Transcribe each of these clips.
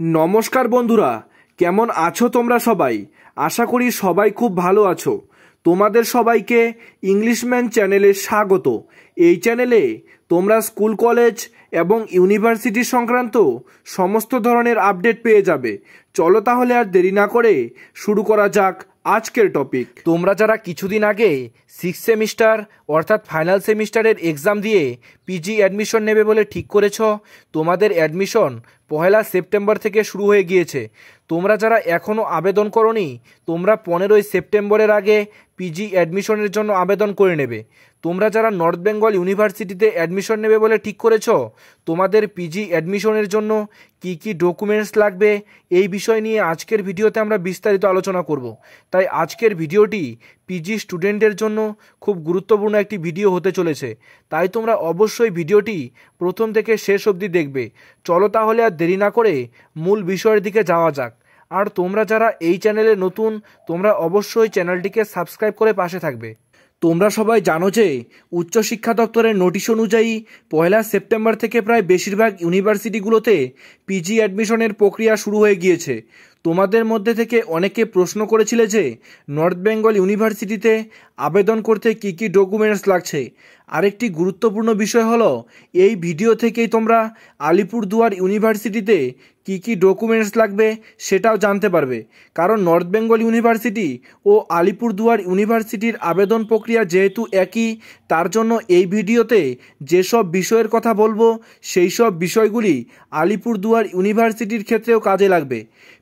নমস্কার বন্ধুরা, কেমন আছো তোমরা সবাই? আশা করি সবাই খুব ভালো আছো। তোমাদের সবাইকে ইংলিশম্যান চ্যানেলে স্বাগত। এই চ্যানেলে তোমরা স্কুল, কলেজ এবং ইউনিভার্সিটি সংক্রান্ত সমস্ত ধরনের আপডেট পেয়ে যাবে। চলো তাহলে আর দেরি না করে শুরু করা যাক আজকের টপিক তোমরা যারা কিছুদিন আগে সিক্স সেমিস্টার অর্থাৎ ফাইনাল সেমিস্টারের এক্সাম দিয়ে পিজি অ্যাডমিশন নেবে বলে ঠিক করেছ, তোমাদের অ্যাডমিশন পহেলা সেপ্টেম্বর থেকে শুরু হয়ে গিয়েছে। তোমরা যারা এখনও আবেদন করনি, তোমরা পনেরোই সেপ্টেম্বরের আগে পিজি অ্যাডমিশনের জন্য আবেদন করে নেবে। তোমরা যারা নর্থ বেঙ্গল ইউনিভার্সিটিতে অ্যাডমিশন নেবে বলে ঠিক করেছ, তোমাদের পিজি অ্যাডমিশনের জন্য কি কি ডকুমেন্টস লাগবে, এই বিষয় নিয়ে আজকের ভিডিওতে আমরা বিস্তারিত আলোচনা করব। তাই আজকের ভিডিওটি পিজি স্টুডেন্টের জন্য খুব গুরুত্বপূর্ণ একটি ভিডিও হতে চলেছে। তাই তোমরা অবশ্যই ভিডিওটি প্রথম থেকে শেষ অবধি দেখবে। চলো তাহলে আর দেরি না করে মূল বিষয়ের দিকে যাওয়া যাক। আর তোমরা যারা এই চ্যানেলে নতুন, তোমরা অবশ্যই চ্যানেলটিকে সাবস্ক্রাইব করে পাশে থাকবে। তোমরা সবাই জানো যে উচ্চশিক্ষা দপ্তরের নোটিশ অনুযায়ী পয়লা সেপ্টেম্বর থেকে প্রায় বেশিরভাগ ইউনিভার্সিটিগুলোতে পিজি অ্যাডমিশনের প্রক্রিয়া শুরু হয়ে গিয়েছে। তোমাদের মধ্যে থেকে অনেকে প্রশ্ন করেছিলে যে নর্থ বেঙ্গল ইউনিভার্সিটিতে আবেদন করতে কি কি ডকুমেন্টস লাগছে। আরেকটি গুরুত্বপূর্ণ বিষয় হলো, এই ভিডিও থেকেই তোমরা আলিপুরদুয়ার ইউনিভার্সিটিতে কি কি ডকুমেন্টস লাগবে সেটাও জানতে পারবে। কারণ নর্থ বেঙ্গল ইউনিভার্সিটি ও আলিপুরদুয়ার ইউনিভার্সিটির আবেদন প্রক্রিয়া যেহেতু একই, তার জন্য এই ভিডিওতে যেসব বিষয়ের কথা বলব সেই সব বিষয়গুলি আলিপুরদুয়ার ইউনিভার্সিটির ক্ষেত্রেও কাজে লাগবে।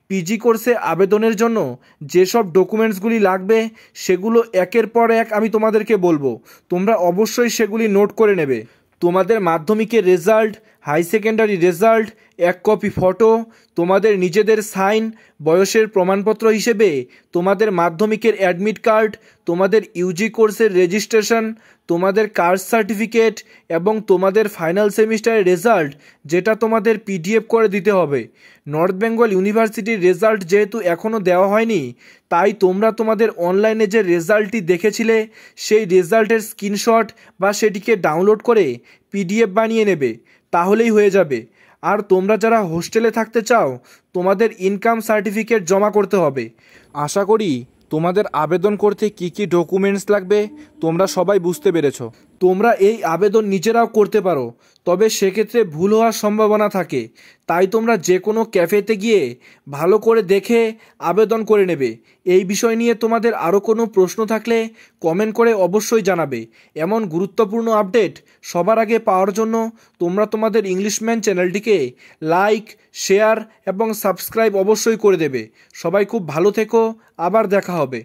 পিজি কোর্সে আবেদনের জন্য যেসব ডকুমেন্টসগুলি লাগবে, সেগুলো একের পর এক আমি তোমাদেরকে বলব। তোমরা অবশ্যই সেগুলি নোট করে নেবে। তোমাদের মাধ্যমিকের রেজাল্ট হাই সেকেন্ডারি রেজাল্ট এক কপি ফটো তোমাদের নিজেদের সাইন বয়সের প্রমাণপত্র হিসেবে, তোমাদের মাধ্যমিকের অ্যাডমিট কার্ড তোমাদের ইউজি কোর্সের রেজিস্ট্রেশন তোমাদের কাস্ট সার্টিফিকেট এবং তোমাদের ফাইনাল সেমিস্টারের রেজাল্ট যেটা তোমাদের পিডিএফ করে দিতে হবে। নর্থ বেঙ্গল ইউনিভার্সিটির রেজাল্ট যেহেতু এখনও দেওয়া হয়নি, তাই তোমরা তোমাদের অনলাইনে যে রেজাল্টটি দেখেছিলে, সেই রেজাল্টের স্ক্রিনশট বা সেটিকে ডাউনলোড করে পিডিএফ বানিয়ে নেবে। তাহলেই হয়ে যাবে। আর তোমরা যারা হোস্টেলে থাকতে চাও, তোমাদের ইনকাম সার্টিফিকেট জমা করতে হবে। আশা করি তোমাদের আবেদন করতে কি কি ডকুমেন্টস লাগবে, তোমরা সবাই বুঝতে পেরেছ। তোমরা এই আবেদন নিজেরাও করতে পারো, তবে সেক্ষেত্রে ভুল হওয়ার সম্ভাবনা থাকে। তাই তোমরা যে কোনো ক্যাফেতে গিয়ে ভালো করে দেখে আবেদন করে নেবে। এই বিষয় নিয়ে তোমাদের আরও কোনো প্রশ্ন থাকলে কমেন্ট করে অবশ্যই জানাবে। এমন গুরুত্বপূর্ণ আপডেট সবার আগে পাওয়ার জন্য তোমরা তোমাদের ইংলিশম্যান চ্যানেলটিকে লাইক, শেয়ার এবং সাবস্ক্রাইব অবশ্যই করে দেবে। সবাই খুব ভালো থেকো, আবার দেখা হবে।